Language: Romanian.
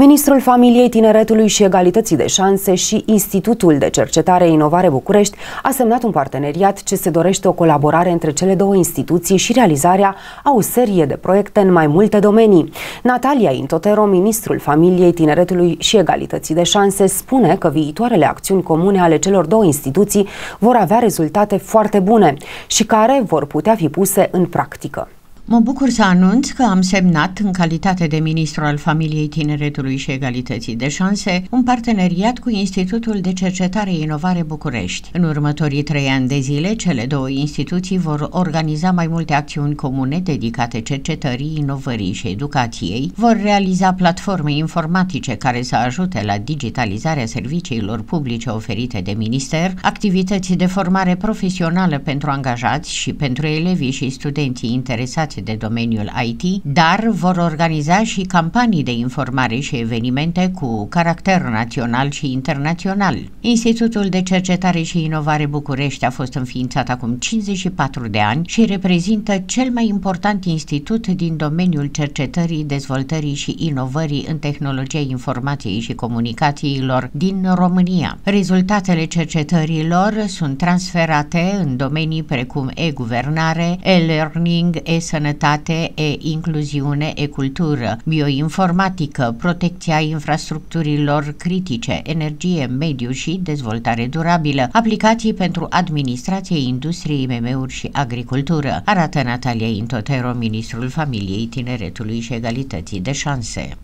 Ministrul Familiei, Tineretului și Egalității de Șanse și Institutul de Cercetare Inovare București a semnat un parteneriat ce se dorește o colaborare între cele două instituții și realizarea a o serie de proiecte în mai multe domenii. Natalia Intotero, Ministrul Familiei, Tineretului și Egalității de Șanse, spune că viitoarele acțiuni comune ale celor două instituții vor avea rezultate foarte bune și care vor putea fi puse în practică. Mă bucur să anunț că am semnat, în calitate de ministru al Familiei Tineretului și Egalității de Șanse, un parteneriat cu Institutul de Cercetare Inovare București. În următorii trei ani de zile, cele două instituții vor organiza mai multe acțiuni comune dedicate cercetării, inovării și educației, vor realiza platforme informatice care să ajute la digitalizarea serviciilor publice oferite de minister, activități de formare profesională pentru angajați și pentru elevii și studenții interesați de domeniul IT, dar vor organiza și campanii de informare și evenimente cu caracter național și internațional. Institutul de Cercetare și Inovare București a fost înființat acum 54 de ani și reprezintă cel mai important institut din domeniul cercetării, dezvoltării și inovării în tehnologia informației și comunicațiilor din România. Rezultatele cercetărilor sunt transferate în domenii precum e-guvernare, e-learning, e-sănătate, sănătate, e-incluziune, e-cultură, bioinformatică, protecția infrastructurilor critice, energie, mediu și dezvoltare durabilă, aplicații pentru administrație, industrie, IMM-uri și agricultură, arată Natalia Intotero, ministrul Familiei, Tineretului și Egalității de Șanse.